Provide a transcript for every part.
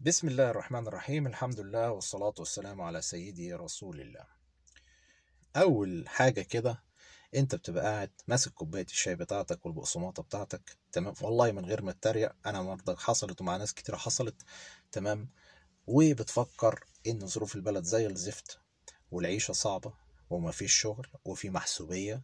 بسم الله الرحمن الرحيم. الحمد لله والصلاة والسلام على سيدي رسول الله. أول حاجة كده أنت بتبقى قاعد ماسك كوباية الشاي بتاعتك والبقسماطة بتاعتك تمام؟ والله من غير ما اتريق أنا مرضى حصلت ومع ناس كتير حصلت تمام؟ وبتفكر إن ظروف البلد زي الزفت والعيشة صعبة ومفيش شغل وفي محسوبية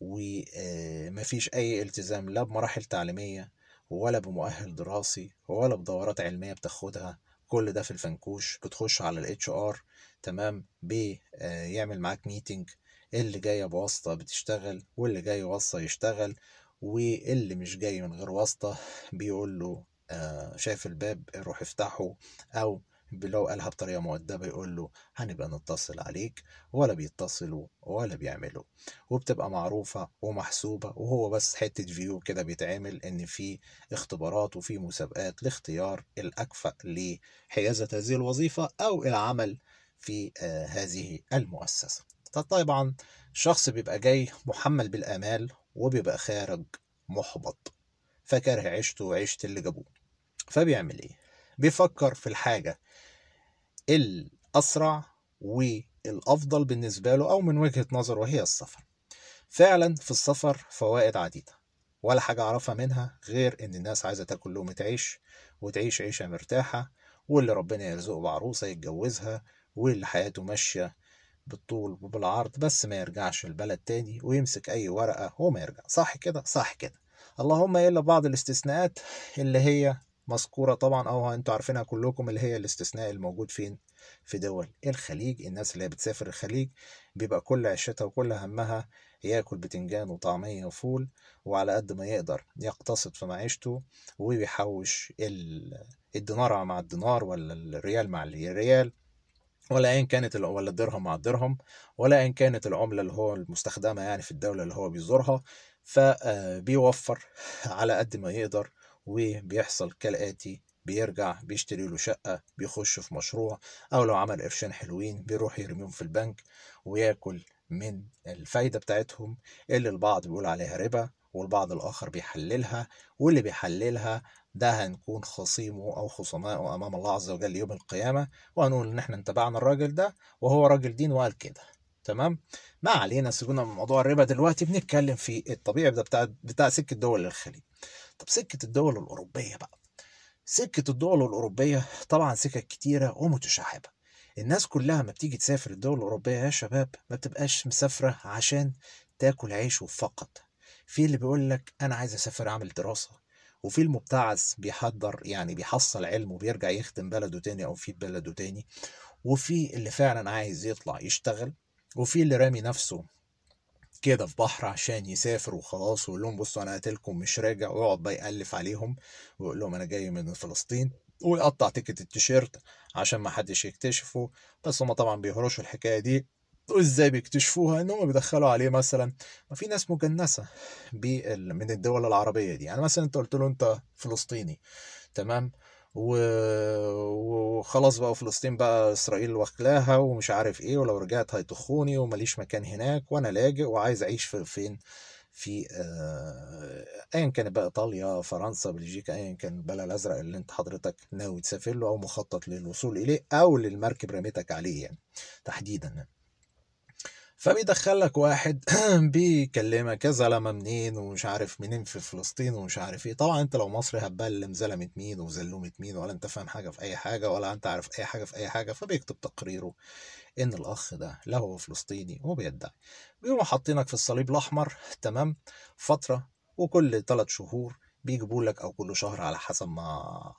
ومفيش أي التزام لا بمراحل تعليمية ولا بمؤهل دراسي ولا بدورات علمية بتاخدها. كل ده في الفنكوش. بتخش على ال HR تمام بيعمل معاك meeting اللي جاية بواسطة بتشتغل واللي جاي واسطة يشتغل واللي مش جاي من غير واسطة بيقول له آه، شايف الباب روح افتحه أو لو قالها بطريقة مؤدبة يقول له هنبقى نتصل عليك ولا بيتصلوا ولا بيعملوا وبتبقى معروفة ومحسوبة وهو بس حتة فيو كده بيتعمل إن في اختبارات وفي مسابقات لاختيار الأكفأ لحيازة هذه الوظيفة أو العمل في آه، هذه المؤسسة. طبعا الشخص بيبقى جاي محمل بالآمال وبيبقى خارج محبط فكاره عيشته وعيشة اللي جابوه فبيعمل إيه؟ بيفكر في الحاجة الأسرع والأفضل بالنسبة له أو من وجهة نظره وهي السفر. فعلا في السفر فوائد عديدة ولا حاجة أعرفها منها غير إن الناس عايزة تاكل لقمة عيش وتعيش عيشة مرتاحة واللي ربنا يرزقه بعروسة يتجوزها واللي حياته ماشية بالطول وبالعرض بس ما يرجعش البلد تاني ويمسك أي ورقة وما يرجع. صح كده؟ صح كده. اللهم إلا بعض الاستثناءات اللي هي مذكورة طبعا أو أنتوا عارفينها كلكم اللي هي الاستثناء الموجود فين في دول الخليج. الناس اللي بتسافر الخليج بيبقى كل عيشتها وكل همها ياكل بتنجان وطعمية وفول وعلى قد ما يقدر يقتصد في معيشته وبيحوش ال- الدينار مع الدينار ولا الريال مع الريال ولا ايا كانت ولا الدرهم مع الدرهم ولا ايا كانت العملة اللي هو المستخدمة يعني في الدولة اللي هو بيزورها. فبيوفر على قد ما يقدر وبيحصل كالآتي بيرجع بيشتري له شقة بيخش في مشروع أو لو عمل قرشين حلوين بيروح يرميهم في البنك وياكل من الفايدة بتاعتهم اللي البعض بيقول عليها ربا والبعض الآخر بيحللها واللي بيحللها ده هنكون خصيمه أو خصمائه أمام الله عز وجل يوم القيامة وهنقول إن إحنا انتبعنا الراجل ده وهو راجل دين وقال كده. تمام؟ ما علينا سيبونا من موضوع الربا دلوقتي بنتكلم في الطبيعي ده بتاع بتاع سكة دول الخليج. طب سكة الدول الأوروبية بقى. سكة الدول الأوروبية طبعا سكك كتيرة ومتشعبة. الناس كلها ما بتيجي تسافر الدول الأوروبية يا شباب ما بتبقاش مسافرة عشان تاكل عيش فقط. في اللي بيقول لك أنا عايز أسافر أعمل دراسة وفي المبتعث بيحضر يعني بيحصل علم وبيرجع يخدم بلده تاني أو في بلده تاني وفي اللي فعلا عايز يطلع يشتغل وفي اللي رامي نفسه كده في بحر عشان يسافر وخلاص ويقول لهم بصوا أنا قاتلكم مش راجع ويقعد بقى يألف عليهم ويقول لهم أنا جاي من فلسطين ويقطع تيكت التيشيرت عشان ما حدش يكتشفه. بس هما طبعا بيهرشوا الحكاية دي وإزاي بيكتشفوها؟ إن هم بيدخلوا عليه مثلا ما في ناس مجنسة من الدول العربية دي. يعني مثلا أنت قلت له أنت فلسطيني تمام. وخلاص بقى فلسطين بقى إسرائيل واكلاها ومش عارف إيه ولو رجعت هيطخوني ومليش مكان هناك وأنا لاجئ وعايز أعيش في فين؟ في آه، ايا كانت بقى إيطاليا فرنسا بلجيكا ايا كان البلد الأزرق اللي أنت حضرتك ناوي تسافر له أو مخطط للوصول إليه أو للمركب رميتك عليه يعني تحديدا فبيدخلك واحد بيكلمك يا زلمة منين ومش عارف منين في فلسطين ومش عارف إيه. طبعا انت لو مصري هتبلم زلمه مين وزلومة مين ولا انت فاهم حاجة في اي حاجة ولا انت عارف اي حاجة في اي حاجة فبيكتب تقريره ان الاخ ده لا هو فلسطيني وبيدعي بيقوموا حاطينك في الصليب الأحمر تمام؟ فترة وكل ثلاث شهور بيجيبوا لك أو كل شهر على حسب ما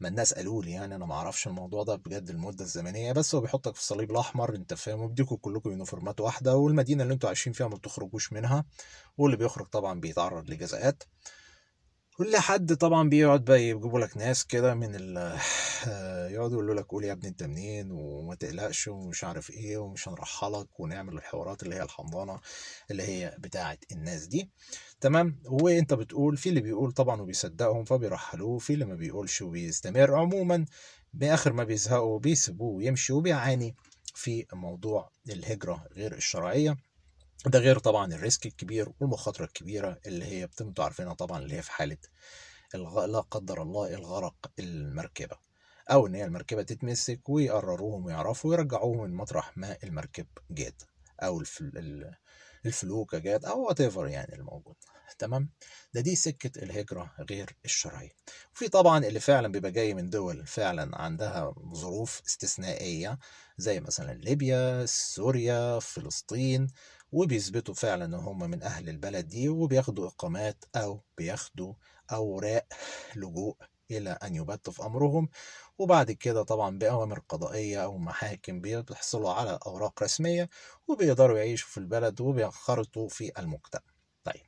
ما الناس قالوا لي يعني أنا ما أعرفش الموضوع ده بجد المدة الزمنية بس هو بيحطك في الصليب الأحمر أنت فاهم وبيديكوا كلكم يونيفورمات واحدة والمدينة اللي أنتوا عايشين فيها ما بتخرجوش منها واللي بيخرج طبعا بيتعرض لجزاءات. كل حد طبعا بيقعد بقى يجيبوا لك ناس كده من ال يقعدوا يقولوا لك قول يا ابني انت منين وما تقلقش ومش عارف إيه ومش هنرحلك ونعمل الحوارات اللي هي الحمضانه اللي هي بتاعه الناس دي. تمام؟ وانت بتقول في اللي بيقول طبعا وبيصدقهم فبيرحلوه في اللي ما بيقولش وبيستمر. عموما بآخر ما بيزهقوا بيسيبوه ويمشي وبيعاني في موضوع الهجرة غير الشرعية. ده غير طبعا الريسك الكبير والمخاطرة الكبيرة اللي هي بتبقوا عارفينها طبعا اللي هي في حالة الغ... لا قدر الله الغرق المركبة أو إن هي المركبة تتمسك ويقرروهم ويعرفوا ويرجعوهم من مطرح ما المركب جات أو الفلوكة جات أو وات يعني الموجود. تمام؟ ده دي سكة الهجرة غير الشرعية. وفي طبعا اللي فعلا بيبقى جاي من دول فعلا عندها ظروف استثنائية زي مثلا ليبيا سوريا فلسطين وبيثبتوا فعلا إن هم من أهل البلد دي وبياخدوا إقامات أو بياخدوا أوراق لجوء إلى أن يبت في أمرهم. وبعد كده طبعا بأوامر قضائية أو محاكم بيحصلوا على أوراق رسمية وبيقدروا يعيشوا في البلد وبينخرطوا في المجتمع. طيب.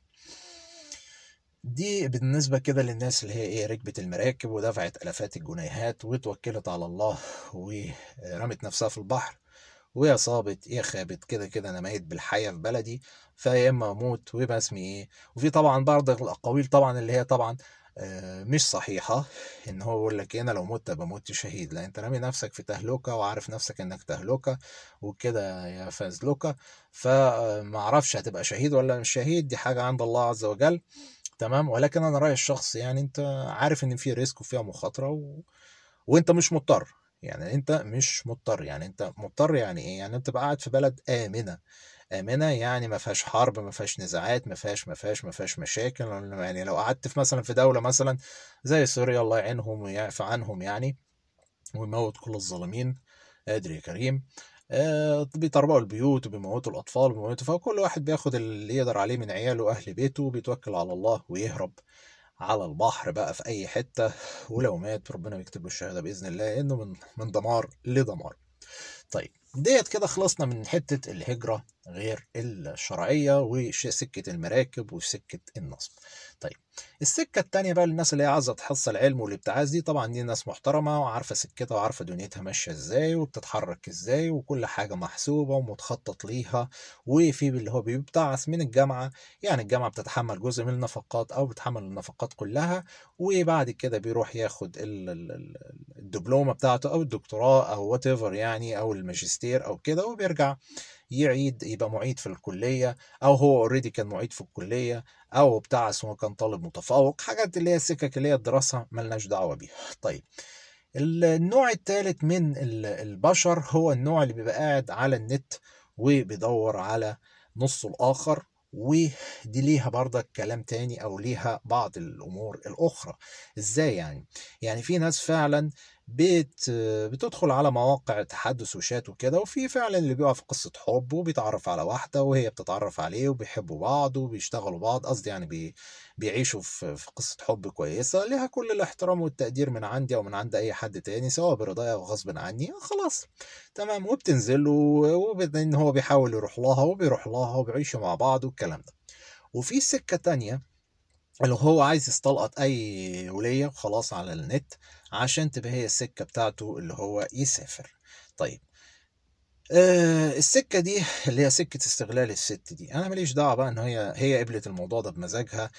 دي بالنسبة كده للناس اللي هي إيه ركبت المراكب ودفعت آلافات الجنيهات وتوكلت على الله ورمت نفسها في البحر. ويا صابت يا خابت كده كده أنا ميت بالحياة في بلدي فيا إما أموت ويبقى اسمي إيه. وفي طبعا برضه الأقاويل طبعا اللي هي طبعا آه، مش صحيحة إن هو يقول لك أنا لو مت بموت شهيد لا أنت رامي نفسك في تهلكة وعارف نفسك إنك تهلكة وكده يا فازلكة فما أعرفش هتبقى شهيد ولا مش شهيد دي حاجة عند الله عز وجل تمام؟ ولكن أنا رايي الشخصي يعني أنت عارف إن في ريسك وفيها مخاطرة و... وأنت مش مضطر. يعني أنت مش مضطر يعني أنت مضطر يعني إيه؟ يعني أنت قاعد في بلد آمنة. آمنة يعني ما فيهاش حرب ما فيهاش نزاعات ما فيهاش ما فيهاش ما فيهاش مشاكل. يعني لو قعدت في مثلا في دولة مثلا زي سوريا الله يعينهم ويعفى عنهم يعني ويموت كل الظالمين قادر يا كريم. آه، بيطربقوا البيوت وبيموتوا الأطفال وبيموتوا فكل واحد بياخد اللي يقدر عليه من عياله وأهل بيته وبيتوكل على الله ويهرب. على البحر بقى في أي حتة ولو مات ربنا بيكتب له الشهادة بإذن الله إنه من من دمار لدمار. طيب ديت كده خلصنا من حتة الهجرة غير الشرعية وسكة المراكب وسكة النصب. طيب السكة التانية بقى للناس اللي هي عايزة تحصل علم والابتعاث دي طبعا دي ناس محترمة وعارفة سكتها وعارفة دنيتها ماشية إزاي وبتتحرك إزاي وكل حاجة محسوبة ومتخطط ليها وفي اللي هو بيبتعث من الجامعة. يعني الجامعة بتتحمل جزء من النفقات أو بتحمل النفقات كلها وبعد كده بيروح ياخد الدبلومة بتاعته أو الدكتوراه أو what يعني أو الماجستير أو كده وبيرجع. يعيد يبقى معيد في الكلية أو هو already كان معيد في الكلية أو ابتعث وهو كان طالب متفوق حاجات اللي هي السكك اللي هي الدراسة ملناش دعوة بيها. طيب النوع الثالث من البشر هو النوع اللي بيبقى قاعد على النت وبيدور على نصه الآخر ودي ليها برضك كلام تاني أو ليها بعض الأمور الأخرى. إزاي يعني؟ يعني في ناس فعلا بت بتدخل على مواقع تحدث وشات وكده وفي فعلا اللي بيقع في قصة حب وبيتعرف على واحدة وهي بتتعرف عليه وبيحبوا بعض وبيشتغلوا بعض قصدي يعني بي بيعيشوا في قصة حب كويسة. ليها كل الاحترام والتقدير من عندي أو من عند أي حد تاني سواء برضايا أو غصب عني خلاص تمام وبتنزل وبعدين هو بيحاول يروح لها وبيروح لها وبيعيشوا مع بعض والكلام ده. وفي سكة تانية اللي هو عايز يستلقط أي ولية خلاص على النت عشان تبقى هي السكة بتاعته اللي هو يسافر. طيب آه السكة دي اللي هي سكة استغلال الست دي أنا ماليش دعوة بقى إن هي هي قبلت الموضوع ده بمزاجها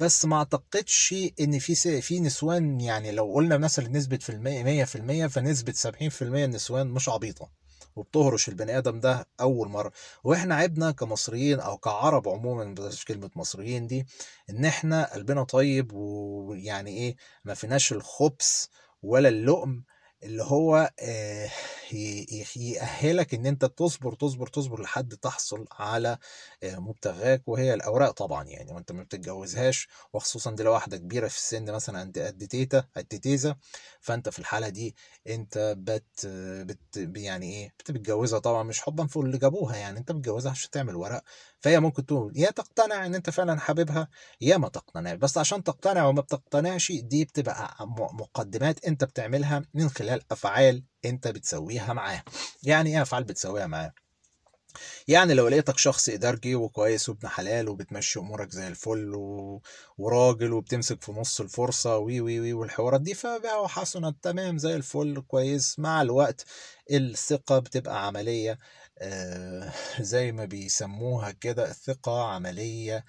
بس ما أعتقدش إن في في نسوان يعني لو قلنا مثلا نسبة في المية 100% فنسبة 70% النسوان مش عبيطة. وبتهرش البني آدم ده أول مرة. وإحنا عيبنا كمصريين أو كعرب عموما بلاش كلمة مصريين دي إن إحنا قلبنا طيب ويعني إيه ما فيناش الخبث ولا اللؤم اللي هو آه، يأهلك إن أنت تصبر تصبر تصبر لحد تحصل على آه، مبتغاك وهي الأوراق طبعا يعني وأنت ما بتتجوزهاش وخصوصا دي لو واحدة كبيرة في السن مثلا عند قد تيتا قد تيزا فأنت في الحالة دي أنت بت, بت يعني إيه بتتجوزها طبعا مش حبا في اللي جابوها يعني أنت بتجوزها عشان تعمل ورق فهي ممكن تقول يا تقتنع إن أنت فعلا حاببها يا ما تقتنع. بس عشان تقتنع وما بتقتنعش دي بتبقى مقدمات أنت بتعملها من خلال أفعال أنت بتسويها معاه. يعني إيه أفعال بتسويها معاه؟ يعني لو لقيتك شخص إدارجي وكويس وابن حلال وبتمشي أمورك زي الفل و... وراجل وبتمسك في نص الفرصة وي وي وي والحوارات دي فبقى حسنت تمام زي الفل كويس. مع الوقت الثقة بتبقى عملية. زي ما بيسموها كده الثقة عملية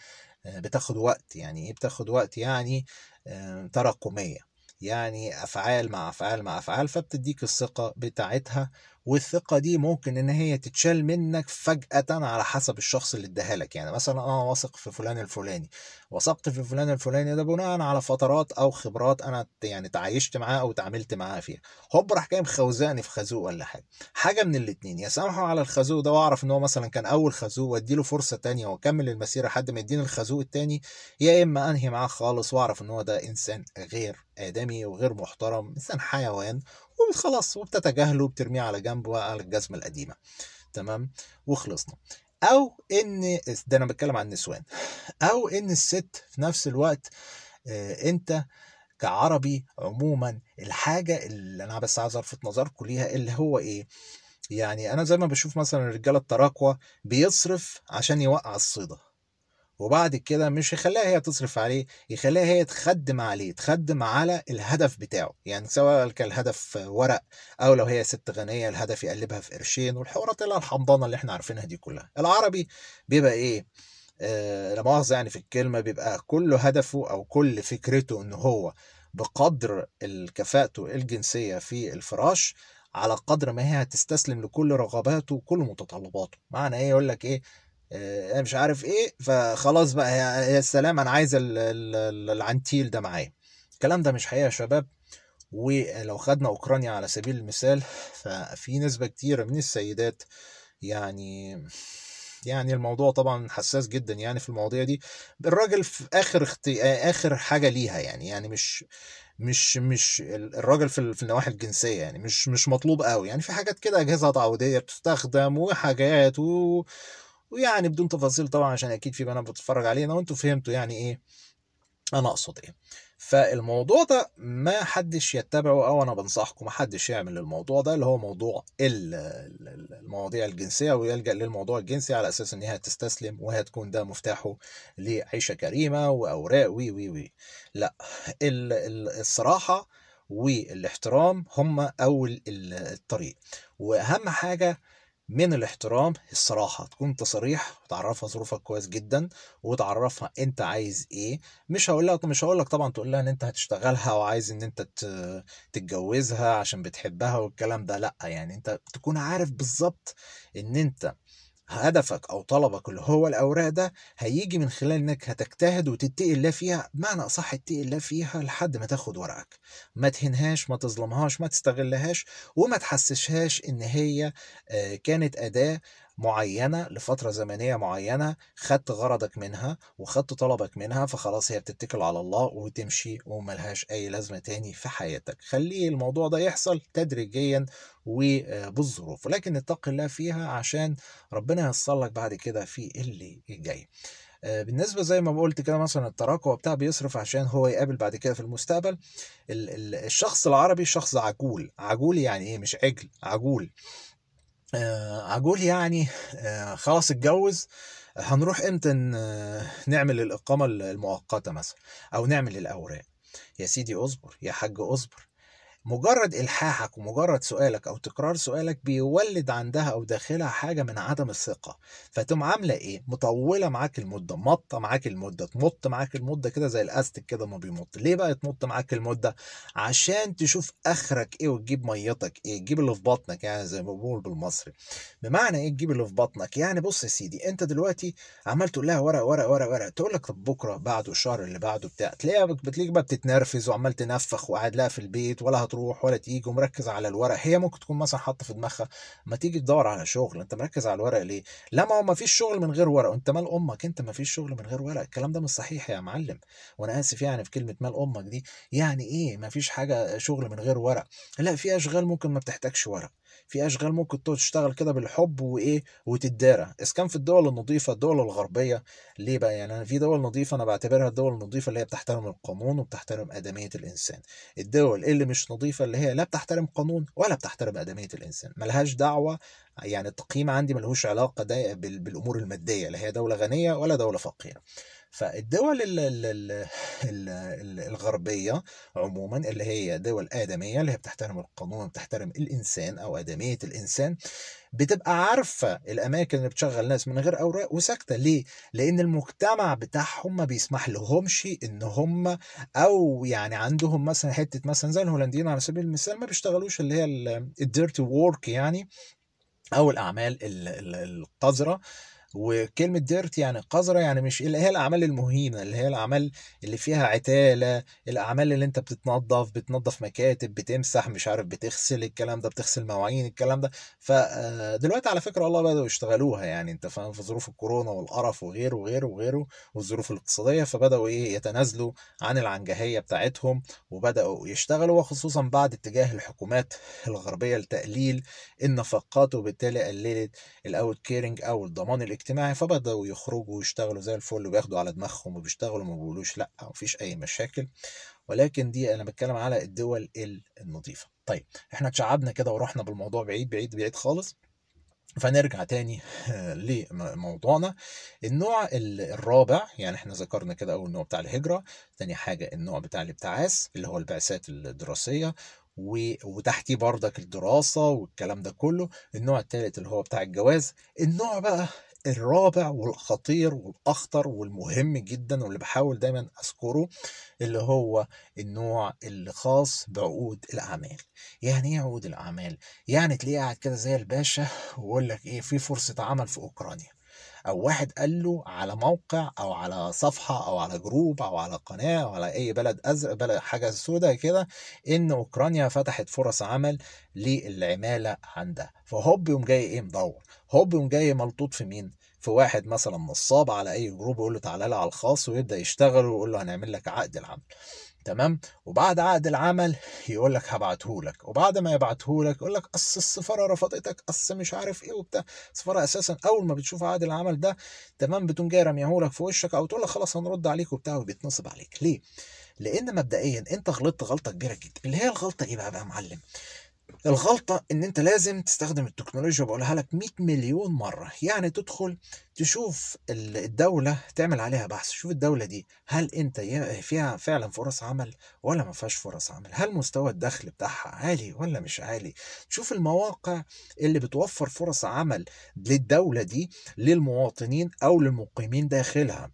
آه بتاخد وقت. يعني إيه بتاخد وقت؟ يعني آه تراكمية. يعني أفعال مع أفعال مع أفعال فبتديك الثقة بتاعتها والثقة دي ممكن إن هي تتشال منك فجأة على حسب الشخص اللي اداها لك. يعني مثلا أنا واثق في فلان الفلاني. وثقت في فلان الفلاني ده بناء على فترات أو خبرات أنا يعني تعايشت معاه أو تعاملت معاه فيها. هوب راح جاي مخوزاني في خازوق ولا حاجة. حاجة من الاتنين. يا سامحه على الخازوق ده وأعرف إن هو مثلا كان أول خازوق وأديله فرصة تانية وأكمل المسيرة لحد ما يديني الخازوق التاني يا إما أنهي معاه خالص وأعرف إن هو ده إنسان غير آدمي وغير محترم إنسان حيوان وخلاص وبتتجاهله وبترميه على جنب وعلى الجزمة القديمة. تمام؟ وخلصنا. أو إن ده أنا بتكلم عن النسوان. أو إن الست في نفس الوقت آه، أنت كعربي عموما الحاجة اللي أنا بس عايز ألفت نظركم ليها اللي هو إيه؟ يعني أنا زي ما بشوف مثلا الرجالة التراكوة بيصرف عشان يوقع الصيدة. وبعد كده مش يخليها هي تصرف عليه يخليها هي تخدم عليه تخدم على الهدف بتاعه. يعني سواء كان الهدف ورق أو لو هي ست غنية الهدف يقلبها في قرشين والحوارات اللي الحمضانه اللي إحنا عارفينها دي كلها. العربي بيبقى إيه؟ آه لا مؤاخذة يعني في الكلمة بيبقى كل هدفه أو كل فكرته إن هو بقدر كفاءته الجنسية في الفراش على قدر ما هي هتستسلم لكل رغباته وكل متطلباته. معنى إيه؟ يقول لك إيه؟ أنا مش عارف إيه فخلاص بقى يا سلام أنا عايز العنتيل ده معايا. الكلام ده مش حقيقة يا شباب. ولو خدنا أوكرانيا على سبيل المثال ففي نسبة كتيرة من السيدات يعني يعني الموضوع طبعا حساس جدا يعني في المواضيع دي. الراجل في آخر أختي... آخر حاجة ليها يعني يعني مش مش مش الراجل في في النواحي الجنسية يعني مش مش مطلوب قوي يعني. في حاجات كده أجهزة تعويضية بتستخدم وحاجات و... ويعني بدون تفاصيل طبعا عشان أكيد في بنات بتتفرج علينا وانتوا فهمتوا يعني إيه أنا أقصد إيه. فالموضوع ده ما حدش يتبعه أو أنا بنصحكم ما حدش يعمل الموضوع ده اللي هو موضوع المواضيع الجنسية ويلجأ للموضوع الجنسي على أساس إن هي تستسلم وهي تكون ده مفتاحه لعيشة كريمة وأوراق وي وي وي. لا الصراحة والإحترام هم أول الطريق. وأهم حاجة من الاحترام الصراحة تكون أنت صريح وتعرفها ظروفك كويس جدا وتعرفها أنت عايز إيه. مش هقول لك مش هقول لك طبعا تقول لها إن أنت هتشتغلها وعايز إن أنت تتجوزها عشان بتحبها والكلام ده لأ يعني أنت تكون عارف بالظبط إن أنت هدفك أو طلبك اللي هو الأوراق ده هيجي من خلال إنك هتجتهد وتتقي الله فيها بمعنى أصح تتقي الله فيها لحد ما تاخد ورقك. ما تهنهاش ما تظلمهاش ما تستغلهاش وما تحسسهاش إن هي كانت أداة معينة لفترة زمنية معينة خدت غرضك منها وخدت طلبك منها فخلاص هي بتتكل على الله وتمشي وملهاش أي لازمة تاني في حياتك. خليه الموضوع ده يحصل تدريجيا وبالظروف ولكن اتق الله فيها عشان ربنا ييسر لك بعد كده في اللي جاي. بالنسبة زي ما قلت كده مثلا التراكوة بتاع بيصرف عشان هو يقابل بعد كده في المستقبل. الشخص العربي شخص عجول. عجول يعني إيه؟ مش عجل عجول. عجول يعني خلاص اتجوز هنروح إمتى نعمل الإقامة المؤقتة مثلا أو نعمل الأوراق؟ يا سيدي اصبر يا حاج اصبر. مجرد إلحاحك ومجرد سؤالك أو تكرار سؤالك بيولد عندها أو داخلها حاجة من عدم الثقة فتقوم عاملة إيه؟ مطولة معاك المدة مطة معاك المدة تمط معاك المدة كده زي الأستك كده ما بيمط ليه بقى تمط معاك المدة؟ عشان تشوف آخرك إيه وتجيب ميتك إيه تجيب اللي في بطنك يعني زي ما بقول بالمصري بمعنى إيه تجيب اللي في بطنك؟ يعني بص يا سيدي أنت دلوقتي عمال تقول لها ورق ورق ورق ورق تقول لك طب بكرة بعده الشهر اللي بعده بتاع تلاقيها بتلاقيك بقى بتتنرفز وعمال تنفخ وقاعد لها في البيت ولا هتروح ولا تيجي ومركز على الورق. هي ممكن تكون مثلا حاطة في دماغها ما تيجي تدور على شغل أنت مركز على الورق ليه؟ لا ما هو ما فيش شغل من غير ورق. أنت مال أمك أنت ما فيش شغل من غير ورق. الكلام ده مش صحيح يا معلم. وأنا آسف يعني في كلمة مال أمك دي. يعني إيه ما فيش حاجة شغل من غير ورق؟ لا في أشغال ممكن ما بتحتاجش ورق. في أشغال ممكن تشتغل كده بالحب وإيه وتدارى. إذا كان في الدول النظيفة الدول الغربية ليه بقى؟ يعني أنا في دول نظيفة أنا بعتبرها الدول النظيفه اللي هي بتحترم القانون وبتحترم أدمية الإنسان. الدول اللي مش نظيفة اللي هي لا بتحترم قانون ولا بتحترم أدمية الإنسان. ملهاش دعوة يعني التقييم عندي ملهوش علاقة ده بالأمور المادية لا هي دولة غنية ولا دولة فقيرة. فالدول ال ال ال ال الغربية عموما اللي هي دول آدمية اللي هي بتحترم القانون بتحترم الإنسان أو آدمية الإنسان بتبقى عارفة الأماكن اللي بتشغل ناس من غير أوراق وساكتة ليه؟ لأن المجتمع بتاعهم ما بيسمح لهمش إن هم أو يعني عندهم مثلا حتة مثلا زي الهولنديين على سبيل المثال ما بيشتغلوش اللي هي الديرتي وورك يعني أو الأعمال القذرة وكلمة ديرت يعني قذرة يعني مش اللي هي الأعمال المهينة اللي هي الأعمال اللي فيها عتالة الأعمال اللي أنت بتتنظف بتنظف مكاتب بتمسح مش عارف بتغسل الكلام ده بتغسل مواعين الكلام ده. فدلوقتي على فكرة والله بدأوا يشتغلوها يعني أنت فاهم في ظروف الكورونا والقرف وغيره وغيره وغيره والظروف الاقتصادية فبدأوا إيه يتنازلوا عن العنجهية بتاعتهم وبدأوا يشتغلوا وخصوصا بعد اتجاه الحكومات الغربية لتقليل النفقات وبالتالي قللت الأوت كيرنج أو الضمان الاجتماعي فبدأوا يخرجوا ويشتغلوا زي الفل وبياخدوا على دماغهم وبيشتغلوا ما بيقولوش لأ مفيش أي مشاكل. ولكن دي أنا بتكلم على الدول النظيفة. طيب إحنا اتشعبنا كده ورحنا بالموضوع بعيد بعيد بعيد خالص. فنرجع تاني لموضوعنا. النوع الرابع يعني إحنا ذكرنا كده أول نوع بتاع الهجرة تاني حاجة النوع بتاع الابتعاث اللي هو البعثات الدراسية وتحتيه بردك الدراسة والكلام ده كله. النوع الثالث اللي هو بتاع الجواز. النوع بقى الرابع والخطير والأخطر والمهم جدا واللي بحاول دايما أذكره اللي هو النوع اللي خاص بعقود الأعمال يعني إيه عقود الأعمال؟ يعني تلاقيه قاعد كده زي الباشا ويقول لك إيه في فرصة عمل في أوكرانيا أو واحد قال له على موقع أو على صفحة أو على group أو على قناة أو على أي بلا ازرق بلا حاجة سوداء كده إن أوكرانيا فتحت فرص عمل للعمالة عندها. فهوب يوم جاي إيه مدور؟ هوب يوم جاي ملطوط في مين؟ في واحد مثلا نصاب على أي group يقول له تعالى على الخاص ويبدأ يشتغل ويقول له هنعمل لك عقد العمل. تمام وبعد عقد العمل يقول لك هبعته لك وبعد ما يبعته لك يقول لك اصل السفارة رفضتك اصل مش عارف إيه وبتاع السفارة أساسا أول ما بتشوف عقد العمل ده تمام بتقوم جاي رميه لك في وشك أو تقول لك خلاص هنرد عليك وبتاع وبيتنصب عليك ليه؟ لأن مبدئيا أنت غلطت غلطة كبيرة جدا اللي هي الغلطة إيه بقى يا معلم؟ الغلطة إن أنت لازم تستخدم التكنولوجيا بقولها لك 100 مليون مرة. يعني تدخل تشوف الدولة تعمل عليها بحث. شوف الدولة دي هل أنت فيها فعلا فرص عمل ولا ما فيهاش فرص عمل؟ هل مستوى الدخل بتاعها عالي ولا مش عالي؟ تشوف المواقع اللي بتوفر فرص عمل للدولة دي للمواطنين أو للمقيمين داخلها.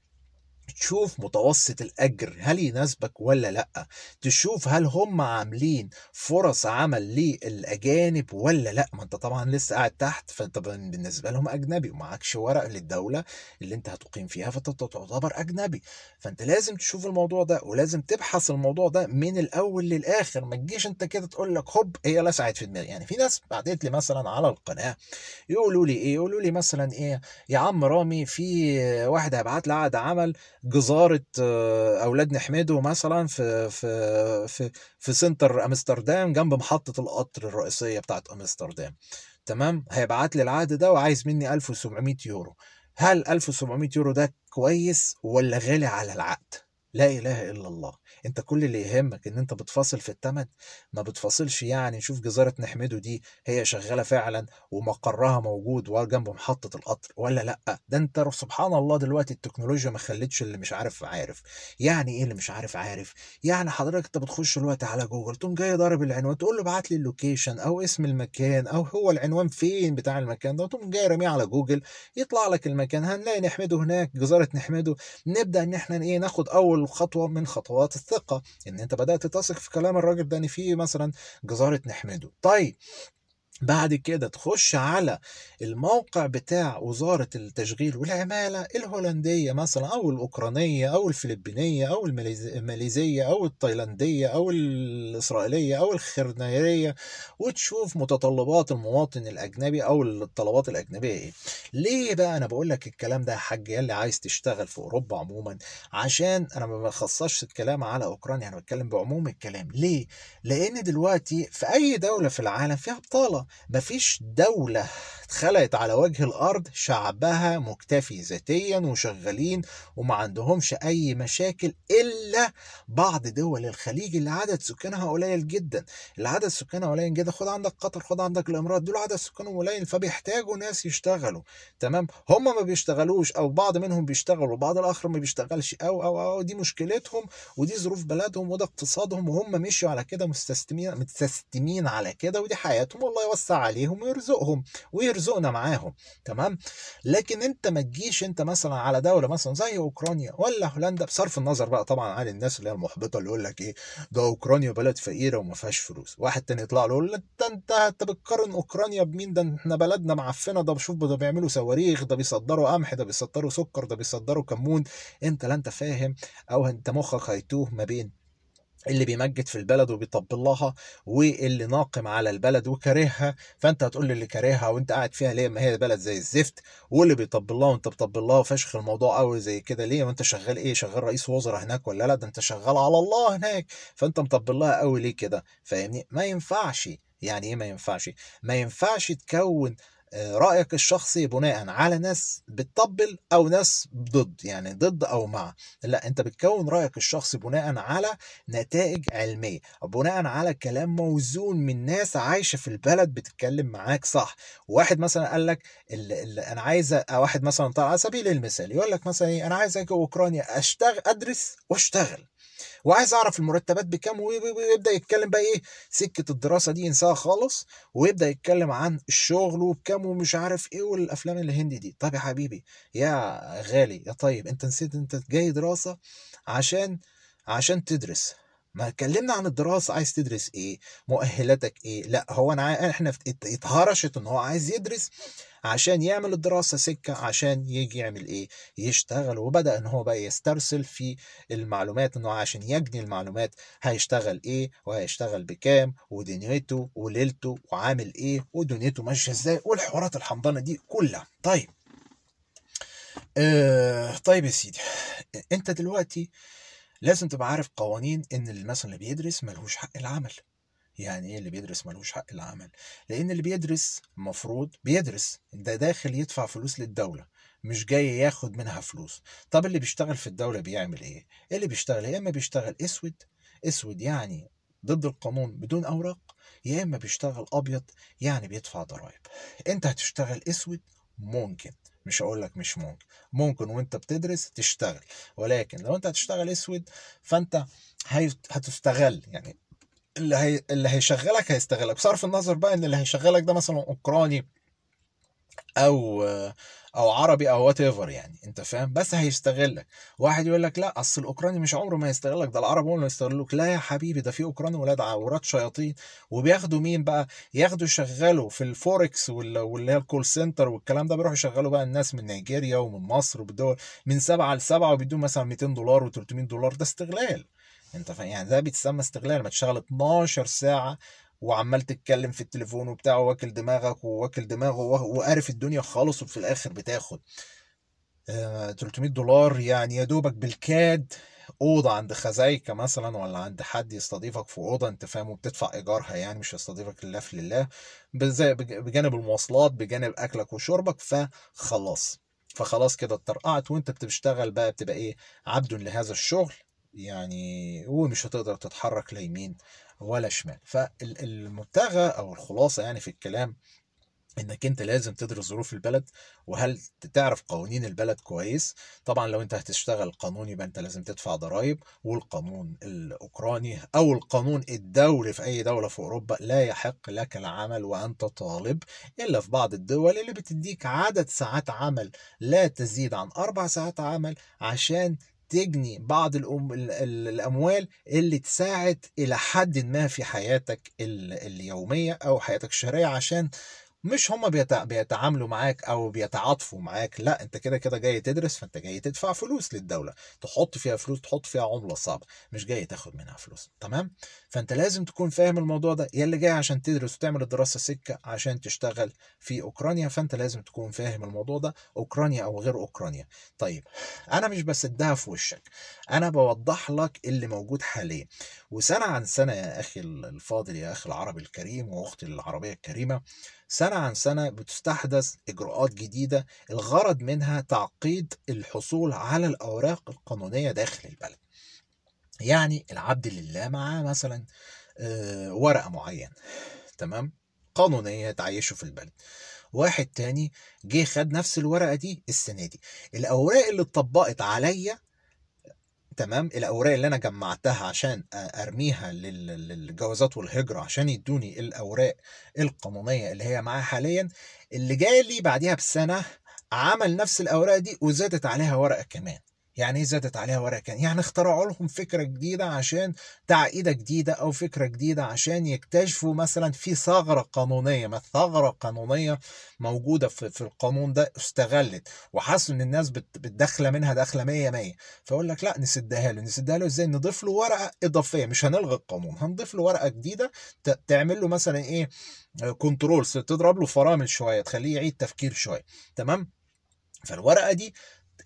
تشوف متوسط الأجر هل يناسبك ولا لأ؟ تشوف هل هم عاملين فرص عمل للأجانب ولا لأ؟ ما أنت طبعا لسه قاعد تحت فأنت بالنسبة لهم أجنبي ومعكش ورق للدولة اللي أنت هتقيم فيها فأنت تعتبر أجنبي. فأنت لازم تشوف الموضوع ده ولازم تبحث الموضوع ده من الأول للآخر. ما تجيش أنت كده تقول لك هوب هي لسعت في دماغي. يعني في ناس بعتت لي مثلا على القناة يقولوا لي إيه؟ يقولوا لي مثلا إيه؟ يا عم رامي في واحد هيبعت لي عقد عمل جزارة آه، أولاد نحمده مثلا في في في في سنتر أمستردام جنب محطة القطر الرئيسية بتاعت أمستردام. تمام؟ هيبعت لي العقد ده وعايز مني 1700 يورو. هل 1700 يورو ده كويس ولا غالي على العقد؟ لا إله إلا الله. أنت كل اللي يهمك إن أنت بتفاصل في الثمن ما بتفاصلش يعني شوف جزيره نحمده دي هي شغالة فعلا ومقرها موجود وجنب محطة القطر ولا لأ؟ ده أنت سبحان الله دلوقتي التكنولوجيا ما خلتش اللي مش عارف عارف. يعني إيه اللي مش عارف عارف؟ يعني حضرتك أنت بتخش دلوقتي على جوجل تقوم جاي ضارب العنوان تقول له ابعت لي ال location أو اسم المكان أو هو العنوان فين بتاع المكان ده تقوم جاي راميه على جوجل يطلع لك المكان. هنلاقي نحمده هناك جزيره نحمده. نبدأ إن إحنا إيه ناخد اول خطوة من خطوات الثقة. إن أنت بدأت تثق في كلام الراجل ده إن في مثلا جزارة نحمده. طيب بعد كده تخش على الموقع بتاع وزارة التشغيل والعمالة الهولندية مثلا أو الأوكرانية أو الفلبينية أو الماليزية أو التايلاندية أو الإسرائيلية أو الخرنايرية وتشوف متطلبات المواطن الأجنبي أو الطلبات الأجنبية إيه. ليه بقى؟ أنا بقول لك الكلام ده يا حاج يلي عايز تشتغل في أوروبا عموما عشان أنا ما بخصصش الكلام على أوكرانيا أنا بتكلم بعموم الكلام. ليه؟ لأن دلوقتي في أي دولة في العالم فيها بطالة. مفيش دولة اتخلقت على وجه الأرض شعبها مكتفي ذاتيا وشغالين وما عندهمش أي مشاكل إلا بعض دول الخليج اللي عدد سكانها قليل جدا. اللي عدد سكانها قليل جدا خد عندك قطر خد عندك الإمارات دول عدد سكانهم قليل فبيحتاجوا ناس يشتغلوا. تمام؟ هم ما بيشتغلوش أو بعض منهم بيشتغلوا وبعض الآخر ما بيشتغلش. أو أو أو دي مشكلتهم ودي ظروف بلدهم وده اقتصادهم وهم مشيوا على كده مستسلمين متسستمين على كده ودي حياتهم. والله يوسع عليهم ويرزقهم ويرزقنا معاهم تمام؟ لكن انت ما تجيش انت مثلا على دولة مثلا زي أوكرانيا ولا هولندا بصرف النظر بقى طبعا عن الناس اللي هي المحبطة اللي يقول لك إيه ده أوكرانيا بلد فقيرة وما فيهاش فلوس. واحد تاني يطلع له يقول انت انت بتقارن أوكرانيا بمين؟ ده إحنا بلدنا معفنة ده بشوف ده بيعملوا صواريخ ده بيصدروا قمح ده بيصدروا سكر ده بيصدروا كمون. انت لا انت فاهم أو انت مخك هيتوه ما بين اللي بيمجد في البلد وبيطبل لها واللي ناقم على البلد وكارهها فأنت هتقول لي اللي كارهها وأنت قاعد فيها ليه؟ ما هي بلد زي الزفت واللي بيطبل لها وأنت بتطبل لها وفشخ الموضوع قوي زي كده ليه؟ وأنت شغال إيه؟ شغال رئيس وزراء هناك ولا لأ؟ ده أنت شغال على الله هناك فأنت مطبل لها قوي ليه كده؟ فاهمني؟ ما ينفعش يعني إيه ما ينفعش؟ ما ينفعش تكون رأيك الشخصي بناء على ناس بتطبل أو ناس ضد يعني ضد أو مع. لا أنت بتكون رأيك الشخصي بناء على نتائج علمية بناء على كلام موزون من ناس عايشة في البلد بتتكلم معاك صح. واحد مثلا قال لك أنا عايز واحد مثلا طلع على سبيل المثال يقول لك مثلا إيه أنا عايز أجي أوكرانيا أشتغل أدرس وأشتغل. وعايز أعرف المرتبات بكام ويبدأ يتكلم بقى إيه سكة الدراسة دي ينساها خالص ويبدأ يتكلم عن الشغل وبكام ومش عارف إيه والأفلام الهندي دي. طب يا حبيبي يا غالي يا طيب أنت نسيت أنت جاي دراسة عشان عشان تدرس. ما اتكلمنا عن الدراسة عايز تدرس إيه؟ مؤهلاتك إيه؟ لأ هو أنا. إحنا اتهرشت إن هو عايز يدرس عشان يعمل الدراسة سكة عشان يجي يعمل إيه؟ يشتغل. وبدأ إن هو بقى يسترسل في المعلومات انه عشان يجني المعلومات هيشتغل إيه؟ وهيشتغل بكام؟ ودنيته وليلته وعامل إيه؟ ودنيته ماشية إزاي؟ والحوارات الحمضانة دي كلها. طيب. آه طيب يا سيدي أنت دلوقتي لازم تبقى عارف قوانين إن مثلا اللي بيدرس ملهوش حق العمل. يعني إيه اللي بيدرس ملهوش حق العمل؟ لأن اللي بيدرس المفروض بيدرس. ده داخل يدفع فلوس للدولة مش جاي ياخد منها فلوس. طب اللي بيشتغل في الدولة بيعمل إيه؟ اللي بيشتغل يا إما بيشتغل أسود أسود يعني ضد القانون بدون أوراق يا إما بيشتغل أبيض يعني بيدفع ضرائب. أنت هتشتغل أسود ممكن. مش هقول لك مش ممكن. ممكن وانت بتدرس تشتغل. ولكن لو انت هتشتغل أسود فانت. هتستغل. يعني اللي هي... اللي هيشغلك هيستغلك. بصرف النظر بقى إن اللي هيشغلك ده مثلا أوكراني أو أو عربي أو whatever يعني أنت فاهم؟ بس هيستغلك. واحد يقول لك لا أصل الأوكراني مش عمره ما يستغلك ده العرب هم اللي يستغلوك. لا يا حبيبي ده في أوكراني ولاد عورات شياطين. وبياخدوا مين بقى؟ ياخدوا يشغلوا في الفوركس واللي هي ال call center والكلام ده بيروحوا يشغلوا بقى الناس من نيجيريا ومن مصر وبالدول من سبعة لسبعة وبيدوهم مثلا 200 دولار و300 دولار. ده استغلال. أنت فاهم يعني ده بيتسمى استغلال. ما تشتغل 12 ساعة وعمال تتكلم في التليفون وبتاع واكل دماغك وواكل دماغه وقارف الدنيا خالص وفي الآخر بتاخد. آه 300 دولار يعني يا دوبك بالكاد أوضة عند خزايكة مثلا ولا عند حد يستضيفك في أوضة أنت فاهم وبتدفع إيجارها يعني مش يستضيفك لله في لله بجانب المواصلات بجانب أكلك وشربك فخلاص. فخلاص كده اترقعت وأنت بتشتغل بقى بتبقى إيه عبد لهذا الشغل يعني ومش هتقدر تتحرك لا يمين ولا شمال. فالمبتغى أو الخلاصة يعني في الكلام إنك أنت لازم تدرس ظروف البلد وهل تعرف قوانين البلد كويس. طبعا لو أنت هتشتغل قانون يبقى أنت لازم تدفع ضرائب والقانون الأوكراني أو القانون الدولي في أي دولة في أوروبا لا يحق لك العمل وأنت طالب إلا في بعض الدول اللي بتديك عدد ساعات عمل لا تزيد عن أربع ساعات عمل عشان تجني بعض الأم الأموال اللي تساعد إلى حد ما في حياتك اليومية أو حياتك الشهرية عشان مش هما بيتعاملوا معاك أو بيتعاطفوا معاك لأ أنت كده كده جاي تدرس فأنت جاي تدفع فلوس للدولة. تحط فيها فلوس تحط فيها عملة صعبة مش جاي تاخد منها فلوس تمام؟ فأنت لازم تكون فاهم الموضوع ده. يا اللي جاي عشان تدرس وتعمل الدراسة سكة عشان تشتغل في أوكرانيا فأنت لازم تكون فاهم الموضوع ده أوكرانيا أو غير أوكرانيا. طيب أنا مش بسدها في وشك أنا بوضح لك اللي موجود حاليا. وسنة عن سنة يا أخي الفاضل يا أخي العربي الكريم وأختي العربية الكريمة سنة عن سنة بتستحدث إجراءات جديدة الغرض منها تعقيد الحصول على الأوراق القانونية داخل البلد. يعني العبد لله معاه مثلا آه، ورقة معينة تمام؟ قانونية تعيشه في البلد. واحد تاني جه خد نفس الورقة دي السنة دي. الأوراق اللي اتطبقت عليا تمام؟ الأوراق اللي أنا جمعتها عشان أرميها للجوازات والهجرة عشان يدوني الأوراق القانونية اللي هي معايا حاليا اللي جاي لي بعديها بسنة عمل نفس الأوراق دي وزادت عليها ورقة كمان. يعني إيه زادت عليها ورقه كان؟ يعني اخترعوا لهم فكرة جديدة عشان تعقيدة جديدة أو فكرة جديدة عشان يكتشفوا مثلا في ثغرة قانونية ما ثغره قانونيه موجودة في, في القانون ده استغلت وحسوا إن الناس بتدخل منها دخلة 100 100 فيقول لك لأ نسدها له نسدها له إزاي؟ نضيف له ورقة إضافية مش هنلغي القانون هنضيف له ورقة جديدة تعمل له مثلا إيه؟ كنترول تضرب له فرامل شوية تخليه يعيد تفكير شوية تمام؟ فالورقة دي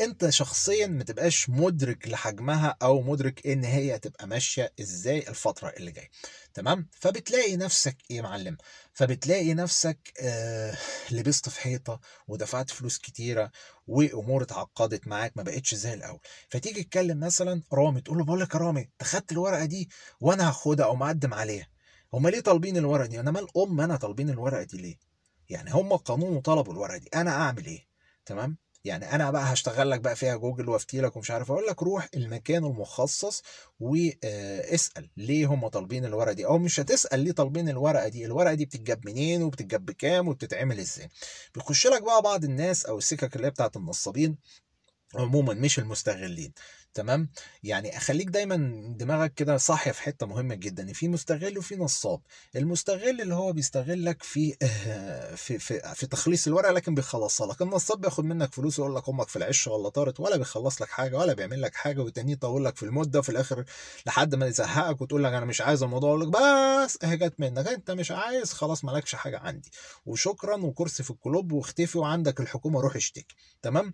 انت شخصيا ما تبقاش مدرك لحجمها أو مدرك إن هي هتبقى ماشية إزاي الفترة اللي جاية. تمام؟ فبتلاقي نفسك إيه يا معلم؟ فبتلاقي نفسك آه لبست في حيطة ودفعت فلوس كتيرة وأمور اتعقدت معاك ما بقتش زي الأول. فتيجي تكلم مثلا رامي تقول له بقول لك يا رامي أنت خدت الورقة دي وأنا هاخدها أو مقدم عليها. هما ليه طالبين الورقة دي؟ أنا مال أم أنا طالبين الورقة دي ليه؟ يعني هم قانون وطلبوا الورقة دي أنا أعمل إيه؟ تمام؟ يعني أنا بقى هشتغل لك بقى فيها جوجل وأفتي لك ومش عارف أقول لك روح المكان المخصص واسال ليه هم طالبين الورقة دي. أو مش هتسأل ليه طالبين الورقة دي الورقة دي بتتجاب منين وبتتجاب بكام وبتتعمل إزاي. بيخش لك بقى بعض الناس أو السكك اللي هي بتاعت النصابين عموما مش المستغلين. تمام؟ يعني خليك دايما دماغك كده صاحية في حتة مهمة جدا ان في مستغل وفي نصاب. المستغل اللي هو بيستغلك في في في, في تخليص الورقة لكن بيخلصها لك. النصاب بياخد منك فلوس ويقول لك أمك في العش ولا طارت ولا بيخلص لك حاجة ولا بيعمل لك حاجة وتاني يطول لك في المدة وفي الآخر لحد ما يزهقك وتقول لك أنا مش عايز الموضوع يقول لك بس اهي جت منك. أنت مش عايز خلاص مالكش حاجة عندي. وشكرا وكرسي في الكلوب واختفي وعندك الحكومة روح اشتكي. تمام؟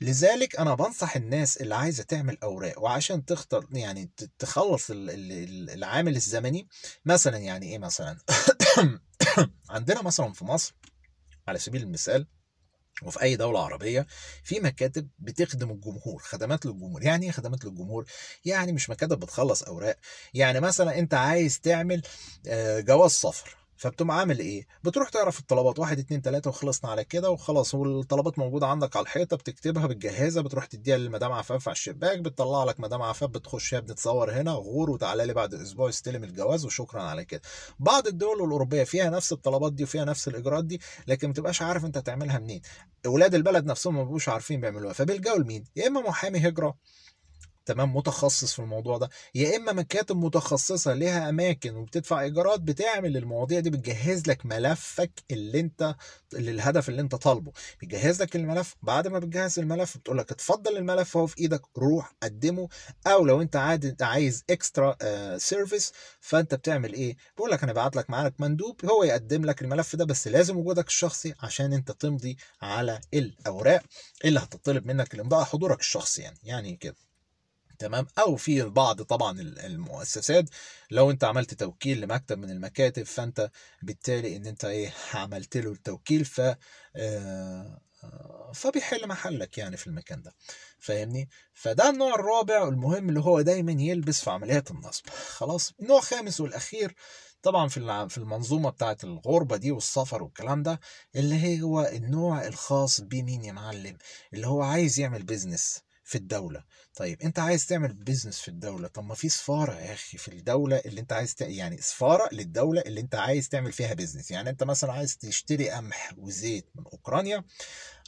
لذلك أنا بنصح الناس اللي عايزة تعمل أوراق وعشان تختار يعني تخلص العامل الزمني مثلا يعني إيه مثلا؟ عندنا مثلا في مصر على سبيل المثال وفي أي دولة عربية في مكاتب بتخدم الجمهور خدمات للجمهور. يعني إيه خدمات للجمهور؟ يعني مش مكاتب بتخلص أوراق. يعني مثلا أنت عايز تعمل جواز سفر. فبتقوم عامل إيه؟ بتروح تعرف الطلبات واحد اتنين تلاتة وخلصنا على كده وخلاص والطلبات موجودة عندك على الحيطة بتكتبها بتجهزها بتروح تديها لمدام عفاف على الشباك بتطلع لك مدام عفاف بتخش هي بنتصور هنا غور وتعالى لي بعد أسبوع استلم الجواز وشكرا على كده. بعض الدول الأوروبية فيها نفس الطلبات دي وفيها نفس الإجراءات دي لكن ما تبقاش عارف أنت تعملها منين. أولاد البلد نفسهم ما بيبقوش عارفين بيعملوها فبيلجأوا لمين؟ يا إما محامي هجرة تمام متخصص في الموضوع ده. يا إما مكاتب متخصصة ليها أماكن وبتدفع إيجارات بتعمل المواضيع دي بتجهز لك ملفك اللي أنت اللي الهدف اللي أنت طالبه. بتجهز لك الملف بعد ما بتجهز الملف بتقول لك اتفضل الملف هو في إيدك روح قدمه. أو لو أنت عايز extra service فأنت بتعمل إيه؟ بقول لك أنا بعت لك معاك مندوب هو يقدم لك الملف ده بس لازم وجودك الشخصي عشان أنت تمضي على الأوراق اللي هتطلب منك الامضاء حضورك الشخصي يعني يعني كده. تمام؟ أو في بعض طبعا المؤسسات لو أنت عملت توكيل لمكتب من المكاتب فأنت بالتالي إن أنت إيه عملت له التوكيل ف فبيحل محلك يعني في المكان ده. فاهمني؟ فده النوع الرابع المهم اللي هو دايما يلبس في عمليات النصب. خلاص؟ النوع الخامس والأخير طبعا في في المنظومة بتاعت الغربة دي والسفر والكلام ده اللي هو النوع الخاص بمين يا معلم؟ اللي هو عايز يعمل business في الدولة. طيب أنت عايز تعمل business في الدولة طب ما في سفارة يا أخي في الدولة اللي أنت عايز ت... يعني سفارة للدولة اللي أنت عايز تعمل فيها business يعني أنت مثلا عايز تشتري قمح وزيت من أوكرانيا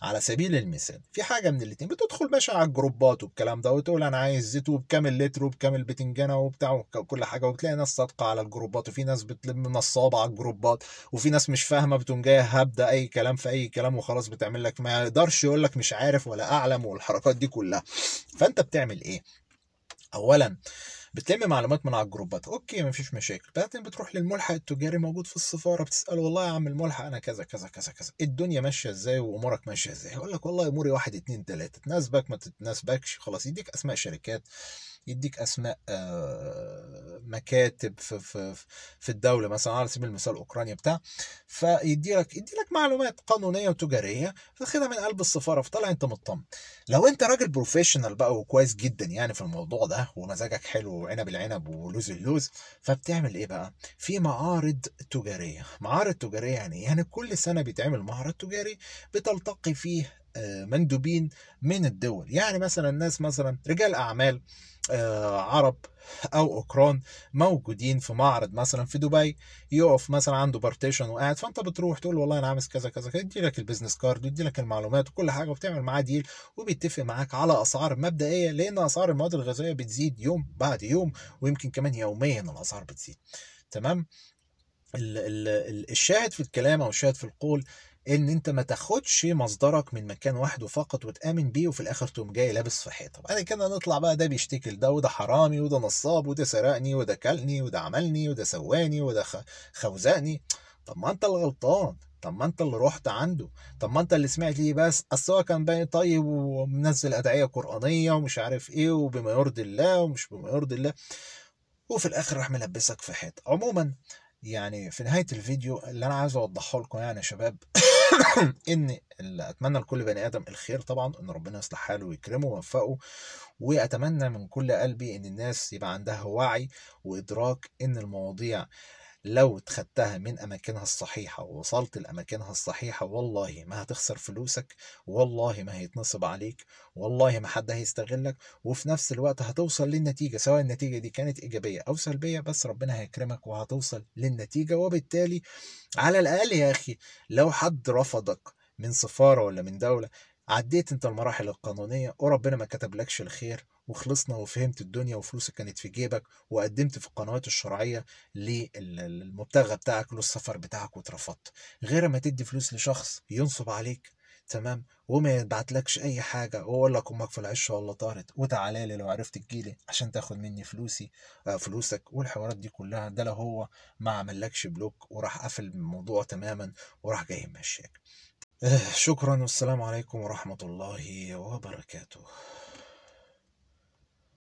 على سبيل المثال. في حاجة من الاتنين بتدخل باشا على الجروبات والكلام ده وتقول أنا عايز زيت وبكام اللتر وبكام البتنجانة وبتاع وكل حاجة. وتلاقي ناس صادقة على الجروبات وفي ناس بتلم نصابة على الجروبات وفي ناس مش فاهمة بتقوم جاية هابدة أي كلام في أي كلام وخلاص بتعمل لك ما يقدرش يقول لك مش عارف ولا أعلم والحركات دي كلها. فأنت بتعمل إيه؟ اولا بتلم معلومات من على الجروبات. okay مفيش مشاكل. بعدين بتروح للملحق التجاري موجود في السفارة بتساله والله يا عم الملحق أنا كذا كذا كذا كذا الدنيا ماشية إزاي وأمورك ماشية إزاي؟ يقول لك والله اموري واحد اتنين تلاتة تناسبك ما تتناسبكش خلاص يديك أسماء شركات. يديك اسماء آه، مكاتب في في في الدولة مثلا على سبيل المثال أوكرانيا بتاع فيدي لك يدي لك معلومات قانونية وتجارية تاخدها من قلب السفارة فطلع أنت مطمن. لو أنت راجل بروفيشنال بقى وكويس جدا يعني في الموضوع ده ومزاجك حلو وعنب العنب ولوز اللوز فبتعمل إيه بقى؟ في معارض تجارية. معارض تجارية يعني إيه؟ يعني كل سنة بيتعمل معرض تجاري بتلتقي فيه آه، مندوبين من الدول. يعني مثلا الناس مثلا رجال أعمال عرب أو أوكران موجودين في معرض مثلا في دبي. يقف مثلا عنده partition وقاعد فأنت بتروح تقول والله أنا عامل كذا كذا كذا يدي لك ال business card يدي لك المعلومات وكل حاجة وبتعمل معاه deal وبيتفق معاك على أسعار مبدئية لأن أسعار المواد الغذائية بتزيد يوم بعد يوم ويمكن كمان يوميا الأسعار بتزيد. تمام؟ ال ال الشاهد في الكلام أو الشاهد في القول إن أنت ما تاخدش مصدرك من مكان واحد فقط وتآمن بيه وفي الآخر تقوم جاي لابس في حيطه بعد كده نطلع بقى ده بيشتكي لده وده حرامي وده نصاب وده سرقني وده كلني وده عملني وده سواني وده خوزقني. طب ما أنت اللي غلطان طب ما أنت اللي رحت عنده طب ما أنت اللي سمعت ليه بس؟ أصل هو كان باين طيب ومنزل أدعية قرآنية ومش عارف إيه وبما يرضي الله ومش بما يرضي الله. وفي الآخر راح ملبسك في حيط عموما يعني في نهاية الفيديو اللي أنا عايز أوضحه لكم يعني يا شباب إن أتمنى لكل بني آدم الخير طبعا إن ربنا يصلح حاله ويكرمه ويوفقه وأتمنى من كل قلبي إن الناس يبقى عندها وعي وإدراك إن المواضيع لو اتخدتها من أماكنها الصحيحة ووصلت لأماكنها الصحيحة والله ما هتخسر فلوسك والله ما هيتنصب عليك والله ما حد هيستغلك وفي نفس الوقت هتوصل للنتيجة سواء النتيجة دي كانت إيجابية أو سلبية بس ربنا هيكرمك وهتوصل للنتيجة. وبالتالي على الأقل يا أخي لو حد رفضك من سفارة ولا من دولة عديت أنت المراحل القانونية وربنا ما كتبلكش الخير وخلصنا وفهمت الدنيا وفلوسك كانت في جيبك وقدمت في القنوات الشرعية للمبتغى بتاعك للسفر بتاعك واترفضت. غير ما تدي فلوس لشخص ينصب عليك تمام؟ وما يبعتلكش أي حاجة ويقول لك أمك في العش والله طارت وتعالى لي لو عرفت تجيلي عشان تاخد مني فلوسي آه فلوسك والحوارات دي كلها. ده لو هو ما عملكش بلوك وراح قفل الموضوع تماما وراح جاي ماشيك آه شكرا والسلام عليكم ورحمة الله وبركاته.